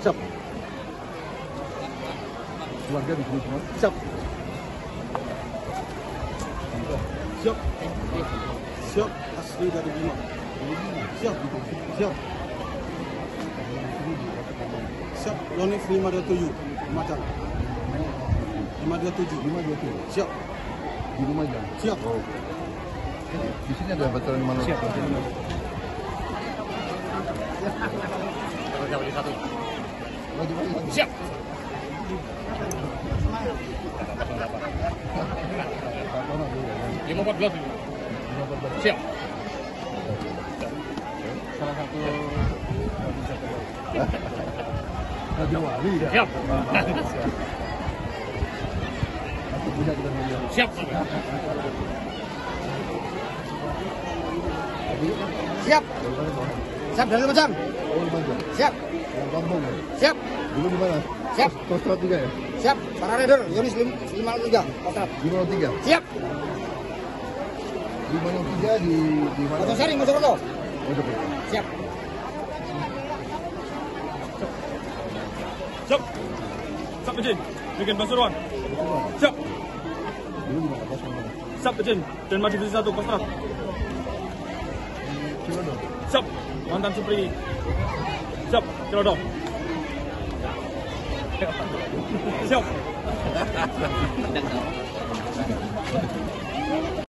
Siap. Keluarga di sini semua. Siap. Siap. Siap. Asli dari Bima. Siap. Siap. Siap. Lonix 527. Macan. 527. Lima dua tujuh. Siap. Di rumah aja. Siap. Oh. Di sini ada veteran mana? Siap. Oh, di mana? Siap. Siap. Lima empat belas. Siap. Salah satu Raja Wali ya. Siap. Siap. Siap. Siap. Siap dari Lumajang. Oh? Siap. Yang kampung. Siap. Dulu di mana? Siap. Kostrat juga ya? Siap. Para rider Yunis 503. Kontrak. Lima nol tiga. Siap. Lima nol tiga di di mana? Satu sari Mojokerto. Oh, dekat. Siap. Siap. Siap Ejin. Bikin Pasuruan. Siap. Dulu di mana? Mana? Siap Ejin. Dan maju satu Kostrat. Cilodong. Siap. Mantan Supri. Siap. Cilodong. Siap.